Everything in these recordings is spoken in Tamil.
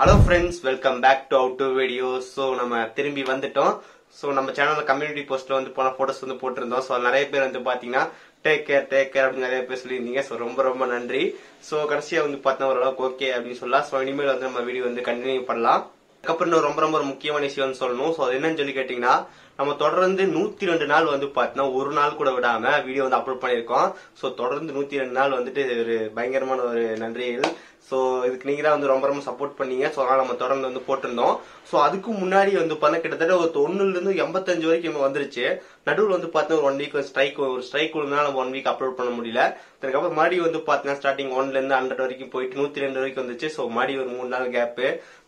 Hello friends welcome back to out டூ வீடியோ ஸோ நம்ம திரும்பி வந்துட்டோம். ஸோ நம்ம சேனலில் கம்யூனிட்டி போஸ்ட்டில் வந்து போன ஃபோட்டோஸ் வந்து போட்டிருந்தோம். ஸோ நிறைய பேர் வந்து பார்த்தீங்கன்னா டேக் கேர் டேக் கேர் அப்படின்னு நிறைய பேர் சொல்லியிருந்தீங்க. ஸோ ரொம்ப ரொம்ப நன்றி. ஸோ கடைசியாக வந்து பார்த்தீங்கன்னா ஓரளவுக்கு ஓகே அப்படின்னு சொல்லலாம். ஸோ இனிமேல் வந்து நம்ம வீடியோ வந்து கண்டினியூ பண்ணலாம். அதுக்கப்புறம் இன்னும் ரொம்ப ரொம்ப முக்கியமான விஷயம்னு சொல்லணும். ஸோ அது என்னன்னு சொல்லி கேட்டிங்கன்னா நம்ம தொடர்ந்து நூத்தி ரெண்டு நாள் வந்து பாத்தீங்கன்னா ஒரு நாள் கூட விடாம வீடியோ வந்து அப்லோட் பண்ணியிருக்கோம். ஸோ தொடர்ந்து நூத்தி ரெண்டு நாள் வந்துட்டு ஒரு பயங்கரமான ஒரு நன்றிகள். ஸோ இதுக்கு நீங்க தான் வந்து ரொம்ப ரொம்ப சப்போர்ட் பண்ணீங்க. ஸோ அதனால நம்ம தொடர்ந்து வந்து போட்டிருந்தோம். ஸோ அதுக்கு முன்னாடி வந்து பார்த்தா கிட்டத்தட்ட ஒரு தொண்ணூறுல இருந்து எண்பத்தஞ்சு வரைக்கும் வந்துருச்சு. நடுவில் வந்து பார்த்தீங்கன்னா ஒன் வீக் ஸ்ட்ரைக் ஒரு ஸ்ட்ரைக் உள்ளதுனால நம்ம ஒன் வீக் அப்லோட் பண்ண முடியல. அதுக்கப்புறம் மறுபடியும் வந்து பார்த்தீங்கன்னா ஸ்டார்டிங் ஒன்ல இருந்து ஹண்ட்ரட் வரைக்கும் போயிட்டு நூத்தி ரெண்டு வரைக்கும் வந்துச்சு. ஸோ மறுபடியும் ஒரு மூணு நாள் கேப்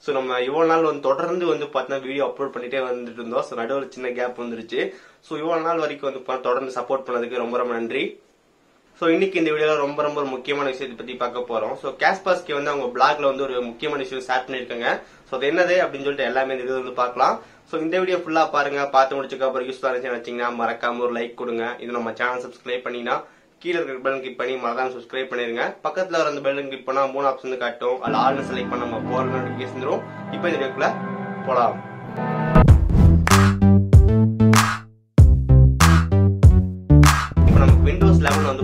ஸோ நம்ம இவ்வளவு நாள் வந்து தொடர்ந்து வந்து பார்த்தீங்கன்னா வீடியோ அப்லோட் பண்ணிட்டே வந்துட்டு இருந்தோம். ஸோ நடுவில் சின்ன கேப் வந்துருச்சு. ஸோ இவ்வளவு நாள் வரைக்கும் வந்து பா- தொடர்ந்து சப்போர்ட் பண்ணதுக்கு ரொம்ப ரொம்ப நன்றி. ஸோ இன்னைக்கு இந்த வீடியோல ரொம்ப ரொம்ப ஒரு முக்கியமான விஷயத்தை பத்தி பார்க்க போறோம். ஸோ கேஸ்பாஸ்கே வந்து அவங்க பிளாக்ல வந்து ஒரு முக்கியமான விஷயம் ஷேர் பண்ணிருக்காங்க ஸோ அது என்னது அப்படின்னு சொல்லிட்டு எல்லாமே இந்த வீடியோ வந்து பார்க்கலாம். ஸோ இந்த வீடியோ ஃபுல்லா பாருங்க. பார்த்து முடிச்சுக்க அப்புறம் யூஸ்ஃபுல்லா இருந்துச்சுன்னு வச்சிங்கன்னா மறக்காம ஒரு லைக் கொடுங்க. இது நம்ம சேனல் சப்ஸ்கிரைப் பண்ணினா கீழே இருக்கிற பெல் கிளிக் பண்ணி மறக்காம சப்ஸ்கிரைப் பண்ணிருங்க. பக்கத்துல வர அந்த பெல் கிளிக் பண்ணா மூணு ஆப்ஷன் காட்டும். அதில் ஆல்னு செலக்ட் பண்ண நம்ம போற நோட்டிஃபிகேஷன் வரும் இப்போ இந்த வீடியோக்குள்ள போலாம்.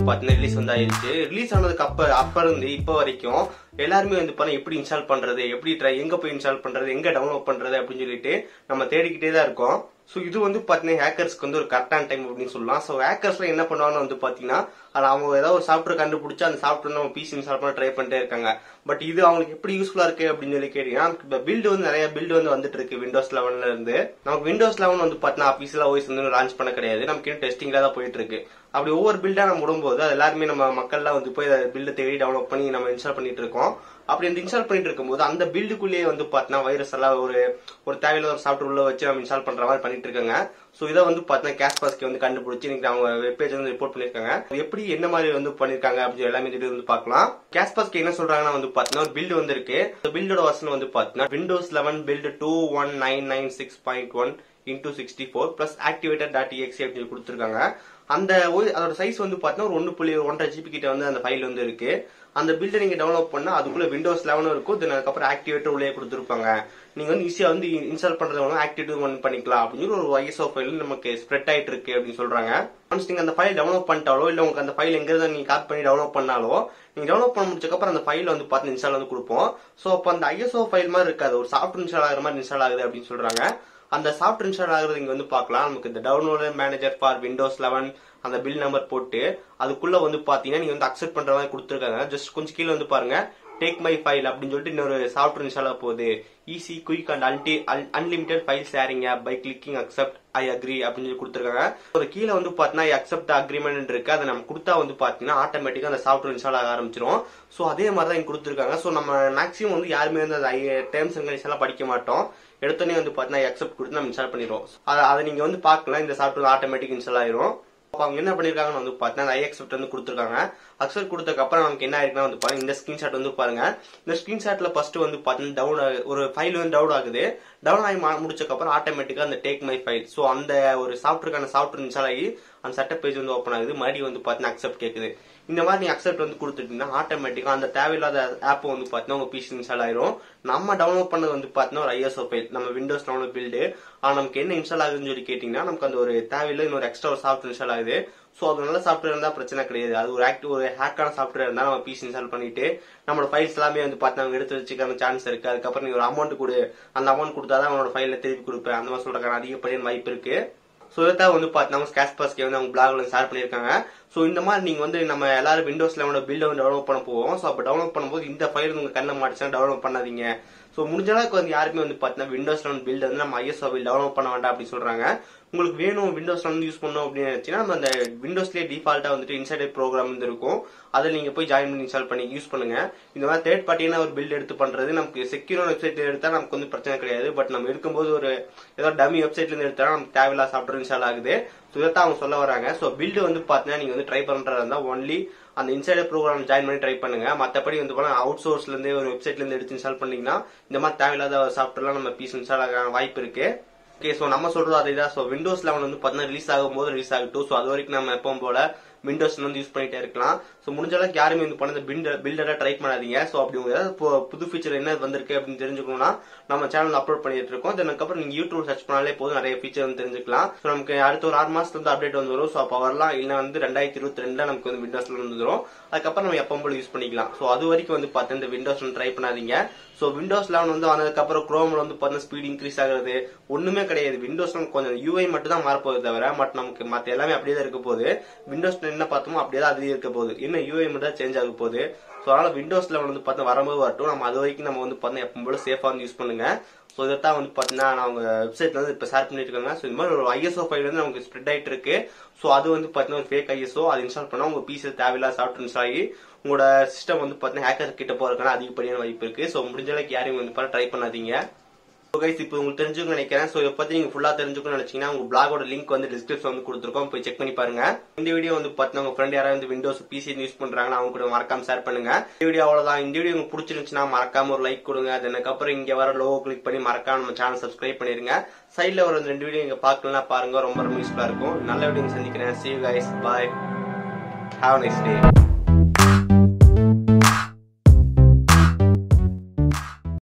பார்த்தீங்கன்னா ரிலீஸ் வந்து ஆயிருச்சு ரிலீஸ் ஆனதுக்கு அப்போ அப்போ இருந்து இப்போ வரைக்கும் எல்லாருமே வந்து பாத்தீங்கன்னா எப்படி இன்ஸ்டால் பண்ணுறது எப்படி ட்ரை எங்கே போய் இன்ஸ்டால் பண்ணுறது எங்கே டவுன்லோட் பண்ணுறது அப்படின்னு சொல்லிட்டு நம்ம தேடிக்கிட்டே தான் இருக்கோம். ஸோ இது வந்து பார்த்தீங்கன்னா ஹேக்கர்ஸ்க்கு வந்து ஒரு கரெக்டான டைம் அப்படின்னு சொல்லலாம். ஸோ ஹேக்கர்ஸ்லாம் என்ன பண்ணுவாங்கன்னு வந்து பார்த்தீங்கன்னா அது அவங்க ஏதாவது ஒரு சாஃப்ட்வேர் கண்டுபிடிச்சி அந்த சாஃப்ட்வேர் நம்ம பிசி இன்ஸ்டால் பண்ண ட்ரை பண்ணிட்டே இருக்காங்க. பட் இது அவங்களுக்கு எப்படி யூஸ்ஃபுல்லாக இருக்கு அப்படின்னு சொல்லி கேட்டீங்கன்னா பில்டு வந்து நிறைய பில்டு வந்து வந்துட்டு இருக்கு விண்டோஸ் லெவன்ல இருந்து. நமக்கு விண்டோஸ் லெவன் வந்து பார்த்தீங்கன்னா ஆஃபீஸ்ல ஓய்ஸ் வந்து லான்ச் பண்ண கிடையாது. நமக்கு இன்னும் டெஸ்டிங்ல தான் போயிட்டு இருக்கு. அப்படி ஒவ்வொரு பில்டா நம்ம விடும்போது அது எல்லாருமே நம்ம மக்கள்லாம் வந்து போய் பில்டு தேடி டெவலப் பண்ணி நம்ம இன்ஸ்டால் பண்ணிட்டு இருக்கோம். அப்படி இன்ஸ்டால் பண்ணிட்டு இருக்கும்போது அந்த பில்டுக்குள்ளேயே வந்து பாத்தீங்கன்னா வைரஸ் எல்லாம் ஒரு ஒரு தேவையில்லாத ஒரு சாஃப்ட்வேர் உள்ள வச்சு நம்ம இன்ஸ்டால் பண்ற மாதிரி பண்ணிட்டு இருக்காங்க. சோ இதை வந்து பாத்தீங்கன்னா கேஸ்பாஸ்கி வந்து கண்டுபிடிச்சு இன்னைக்கு அவங்க வெப்பேஜ் வந்து ரிப்போர்ட் பண்ணிருக்காங்க எப்படி என்ன மாதிரி வந்து பண்ணிருக்காங்க அப்படின்னு எல்லாமே இந்த வந்து பார்க்கலாம். கேஸ்பாஸ்கி என்ன சொல்றாங்கன்னா வந்து பாத்தீங்கன்னா ஒரு பில்டு வந்து இருக்கு இந்த பில்டோட வசனம் வந்து பாத்தீங்கன்னா Windows eleven build two one nine nine six point one into sixty four plus activator dot exe அப்படின்னு சொல்லி கொடுத்துருக்காங்க. அந்த அதோட சைஸ் வந்து பார்த்தீங்கன்னா ஒரு ஒன்று புள்ளி ஒன்றரை ஜிபி கிட்ட வந்து அந்த ஃபைல் வந்து இருக்கு. அந்த பில்டை நீங்க டவுன்லோட் பண்ணா அதுக்குள்ள விண்டோஸ் லெவனும் இருக்கும். தென் அதுக்கப்புறம் ஆக்டிவேட்டர் உள்ளே கொடுத்துருப்பாங்க. நீங்க வந்து ஈஸியா வந்து இன்ஸ்டால் பண்றது மூலம் ஆக்டிவேட் ஒன் பண்ணிக்கலாம் அப்படின்னு சொல்லி ஒரு ஐஎஸ்ஓ ஃபைல் நமக்கு ஸ்ப்ரெட் ஆயிட்டு இருக்கு அப்படின்னு சொல்றாங்க. ஒன்ஸ் நீங்க அந்த ஃபைல் டவுன்லோட் பண்ணிட்டாலோ இல்ல உங்களுக்கு அந்த ஃபைல் எங்க நீங்கள் நீங்க காப்பி பண்ணி டவுன்லோட் பண்ணாலோ நீங்க டவுன்லோட் பண்ண முடிச்சக்கப்புறம் அந்த ஃபைல் வந்து பார்த்து இன்ஸ்டால் வந்து கொடுப்போம். சோ அப்ப அந்த ஐஎஸ்ஓ ஃபைல் மாதிரி இருக்காது. ஒரு சாஃப்ட்வேர் இன்ஸ்டால் ஆகிற மாதிரி இன்ஸ்டால் ஆகுது அப்படின்னு சொல்றாங்க. அந்த சாஃப்ட் இன்ஸ்டால் ஆகுறது இங்க வந்து பார்க்கலாம். நமக்கு இந்த download manager for Windows eleven அந்த பில் நம்பர் போட்டு அதுக்குள்ள வந்து பாத்தீங்கன்னா நீங்க வந்து அக்செப்ட் பண்ற மாதிரி கொடுத்துருக்காங்க. ஜஸ்ட் கொஞ்சம் கீழே வந்து பாருங்க. டேக் மை ஃபைல் அப்படின்னு சொல்லிட்டு இன்னொரு சாஃப்ட்வேர் இன்ஸ்டால் போகுது. Easy quick and அன்டி unlimited file sharing app by clicking accept I agree அப்படின்னு சொல்லி கொடுத்துருக்காங்க. ஒரு கீழே வந்து பாத்தீங்கன்னா அக்செப்ட் அக்ரிமெண்ட் இருக்கு. அதை நம்ம கொடுத்தா வந்து பாத்தீங்கன்னா ஆட்டோமேட்டிக்கா அந்த சாஃப்ட்வேர் இன்ஸ்டால் ஆக ஆரம்பிச்சிரும். சோ அதே மாதிரி தான் இங்க கொடுத்துருக்காங்க. சோ நம்ம மேக்ஸிமம் வந்து யாருமே வந்து அந்த டேர்ம்ஸ் அண்ட் கண்டிஷன் எல்லாம் படிக்க மாட்டோம். எடுத்தோடனே வந்து பாத்தீங்கன்னா அக்செப்ட் கொடுத்து நம்ம இன்ஸ்டால் பண்ணிடுவோம் அதை அதை நீங்க வந்து பார்க்கலாம். இந்த சாஃப்ட்வேர் ஆட்டோமேட்டிக் இன்ஸ்டால் ஆயிரும். அவங்க என்ன பண்ணிருக்காங்கன்னு வந்து பாத்தீங்கன்னா ஐ அக்செப்ட் வந்து கொடுத்துருக்காங்க. அக்செப்ட் கொடுத்ததுக்கு அப்புறம் நமக்கு என்ன ஆயிருக்குன்னா வந்து பாருங்க இந்த ஸ்கிரீன்ஷாட் வந்து பாருங்க. இந்த ஸ்கிரீன்ஷாட்ல ஃபர்ஸ்ட் வந்து பாத்தீங்கன்னா டவுன் ஒரு ஃபைல் வந்து டவுன் ஆகுது. டவுன் ஆகி மா- முடிச்சதுக்கு அப்புறம் ஆட்டோமேட்டிக்கா அந்த டேக் மை ஃபைல் சோ அந்த ஒரு சாஃப்ட்வேருக்கான சாஃப்ட்வேர் இன்ஸ்டால் ஆகி அந்த செட்டப் பேஜ் வந்து ஓப்பன் ஆகுது. மறுபடியும் வந்து பாத்தீங்கன்னா அக்செப்ட் கேக்குது. இந்த மாதிரி நீ அக்செப்ட் வந்து கொடுத்துட்டீங்கன்னா ஆட்டோமேட்டிக்கா அந்த தேவையில்லாத ஆப் வந்து பாத்தீங்கன்னா உங்க பிசி இன்ஸ்டால் ஆயிரும். நம்ம டவுன்லோட் பண்ணது வந்து பாத்தீங்கன்னா ஒரு ஐஎஸ்ஓ ஃபைல் நம்ம விண்டோஸ் டவுன்லோட் பில்டு ஆனா நமக்கு என்ன இன்ஸ்டால் ஆகுதுன்னு சொல்லி கேட்டீங்கன்னா நமக்கு அந்த ஒரு தேவையில்லை இன்னொரு எக்ஸ்ட்ரா ஒரு சாஃப்ட்வேர் இன்ஸ்டால் ஆகுது. சோ அது நல்ல சாஃப்ட்வேர் இருந்தா பிரச்சனை கிடையாது. அது ஒரு ஆக்டிவ் ஒரு ஹேக்கான சாஃப்ட்வேர் இருந்தா நம்ம பிசி இன்ஸ்டால் பண்ணிட்டு நம்மளோட ஃபைல்ஸ் எல்லாமே வந்து பார்த்து அவங்க எடுத்து வச்சுக்கான சான்ஸ் இருக்கு. அதுக்கப்புறம் நீ ஒரு அமௌண்ட் கொடு. அந்த அமௌண்ட் கொடுத்தாதான் அவனோட ஃபைல திருப்பி கொடுப்பேன். அந்த மாதிரி சொல்றதுக்கான அதிகப்படியான வாய்ப்பு இருக்கு. ஸோ இதை வந்து நம்ம ஸ்கேஷ் பாஸ்கே வந்து அவங்க பிளாக்ல ஷேர் பண்ணியிருக்காங்க. ஸோ இந்த மாதிரி நீங்கள் வந்து நம்ம எல்லாரும் விண்டோஸ் லெவனோட பில்டை வந்து டவுன்லோட் பண்ண போவோம். ஸோ அப்போ டவுன்லோட் பண்ணும்போது இந்த ஃபைல் உங்க கண்ணை மாட்டுச்சுன்னா டவுன்லோட் பண்ணாதீங்க. ஸோ முடிஞ்ச அளவுக்கு வந்து யாருமே வந்து பார்த்தீங்கன்னா விண்டோஸ் லெவன் பில்டு வந்து நம்ம ஐஎஸ்ஓ பில் டெவலப் பண்ண வேண்டாம் அப்படின்னு சொல்றாங்க. உங்களுக்கு வேணும் விண்டோஸ் வந்து யூஸ் பண்ணணும் அப்படின்னு நினைச்சீங்கன்னா நம்ம அந்த விண்டோஸ்லேயே டிஃபால்ட்டா வந்துட்டு இன்சைட் ப்ரோக்ராம் வந்து இருக்கும். அதில் நீங்க போய் ஜாயின் பண்ணி இன்ஸ்டால் பண்ணி யூஸ் பண்ணுங்க. இந்த மாதிரி தேர்ட் பார்ட்டியான ஒரு பில்ட் எடுத்து பண்றது நமக்கு செக்யூரான வெப்சைட் எடுத்தா நமக்கு வந்து பிரச்சனை கிடையாது. பட் நம்ம இருக்கும்போது ஒரு ஏதோ டம்மி வெப்சைட்ல இருந்து எடுத்தா நமக்கு தேவையில்லா சாஃப்ட்வேர் இன்ஸ்டால் ஆகுது. ஸோ இதைத்தான் அவங்க சொல்ல வராங்க. ஸோ பில்டு வந்து பாத்தீங்கன்னா நீங்க வந்து ட்ரை பண்றதா இருந்தால் ஒன்லி அந்த இன்சைடர் ப்ரோக்ராம் ஜாயின் பண்ணி ட்ரை பண்ணுங்க. மற்றபடி வந்து போனால் அவுட் சோர்ஸ்ல இருந்து ஒரு வெப்சைட்ல இருந்து எடுத்து இன்ஸ்டால் பண்ணீங்கன்னா இந்த மாதிரி தேவையில்லாத சாஃப்ட்வேர்லாம் நம்ம பீஸ் இன்ஸ்டால் ஆக வாய்ப்பு இருக்கு. ஓகே ஸோ நம்ம சொல்றது அதே தான் ஸோ விண்டோஸ் லெவன் வந்து பார்த்தீங்கன்னா ரிலீஸ் ஆகும் போது ரிலீஸ் ஆகட்டும். ஸோ அது வரைக்கும் நம்ம எப்பவும் போல விண்டோஸ்ல வந்து யூஸ் பண்ணிட்டே இருக்கலாம். ஸோ முடிஞ்ச அளவுக்கு யாருமே வந்து பண்ண பில்டர் ட்ரை பண்ணாதீங்க. ஸோ அப்படி உங்க ஏதாவது புது ஃபீச்சர் என்ன வந்திருக்கு அப்படின்னு தெரிஞ்சுக்கணும்னா நம்ம சேனல் அப்லோட் பண்ணிட்டு இருக்கோம். தென் அதுக்கப்புறம் நீங்க யூடியூப் சர்ச் பண்ணாலே போதும். நிறைய ஃபீச்சர் வந்து தெரிஞ்சுக்கலாம். ஸோ நமக்கு அடுத்த ஒரு ஆறு மாசத்துல வந்து அப்டேட் வந்து வரும். ஸோ அப்போ வரலாம். இல்லை வந்து ரெண்டாயிரத்தி இருபத்தி ரெண்டுல நமக்கு வந்து விண்டோஸ்ல வந்துடும் அதுக்கப்புறம் நம்ம எப்போ போல யூஸ் பண்ணிக்கலாம். ஸோ அது வரைக்கும் வந்து பார்த்தா இந்த விண்டோஸ் வந்து ட்ரை பண்ணாதீங்க. ஸோ விண்டோஸ் லெவன் வந்து வந்ததுக்கப்புறம் குரோம்ல வந்து பார்த்தா ஸ்பீட் இன்க்ரீஸ் ஆகுறது ஒண்ணுமே கிடையாது. விண்டோஸ் கொஞ்சம் யூஐ மட்டும் தான் மாறப்போகுது தவிர பட் நமக்கு மற்ற எல்லாமே அப்படியே தான் இருக்க போகுது. விண்டோஸ் என்ன பார்த்தோமோ அப்படியே தான் அதுலயே இருக்க போகுது. என்ன யூஐ மட்டும் தான் சேஞ்ச் ஆக போகுது. ஸோ அதனால விண்டோஸ் லெவன் வந்து பார்த்தா வரும்போது வரட்டும். நம்ம அது வரைக்கும் நம்ம வந்து பார்த்தா எப்பவும் போல சேஃபாக வந்து யூஸ் பண்ணுங்க. ஸோ இதைத்தான் வந்து பார்த்தீங்கன்னா நான் அவங்க வெப்சைட்ல வந்து இப்போ ஷேர் பண்ணிட்டு இருக்காங்க. ஸோ இந்த மாதிரி ஒரு ஐஎஸ்ஓ ஃபைல் வந்து நமக்கு ஸ்ப்ரெட் ஆகிட்டு இருக்கு. ஸோ அது வந்து பார்த்தீங்கன்னா ஒரு ஃபேக் ஐஎஸ்ஓ அது இன்ஸ்டால் பண்ணால் உங்க பிசி தேவையில்லாத சாஃப்ட்வேர் இன்ஸ்டால் ஆகி உங்களோட சிஸ்டம் வந்து பார்த்தீங்கன்னா ஹேக்கர் கிட்ட போறதுக்கான அதிகப்படியான வாய்ப்பு இருக்கு. ஸோ முடிஞ்ச அளவுக்கு யாரையும் வந்து பார்த்தா ட்ரை பண்ணாதீங்க. ஸோ கைஸ் இப்போ உங்களுக்கு தெரிஞ்சுக்கணும்னு நினைக்கிறேன். ஸோ இதை பத்தி நீங்க ஃபுல்லா தெரிஞ்சுக்கணும்னு நினைச்சீங்கன்னா உங்க பிளாகோட லிங்க் வந்து டிஸ்கிரிப்ஷன் வந்து கொடுத்துருக்கோம். போய் செக் பண்ணி பாருங்க. இந்த வீடியோ வந்து பார்த்தீங்கன்னா உங்க ஃப்ரெண்ட் யாராவது வந்து விண்டோஸ் பிசி யூஸ் பண்ணுறாங்கன்னா அவங்க கூட மறக்காம ஷேர் பண்ணுங்க. இந்த வீடியோ அவ்வளவுதான். இந்த வீடியோ உங்களுக்கு பிடிச்சிருந்துச்சுன்னா மறக்காம ஒரு லைக் கொடுங்க. அதுக்கப்புறம் இங்க வர லோகோ கிளிக் பண்ணி மறக்காம நம்ம சேனல் சப்ஸ்கிரைப் பண்ணிருங்க. சைட்ல ஒரு ரெண்டு வீடியோ நீங்க பார்க்கலாம் பாருங்க. ரொம்ப ரொம்ப யூஸ்ஃபுல்லா இருக்கும். நல்ல வீடியோ சந்திக்கிறேன். See guys guys. Have have a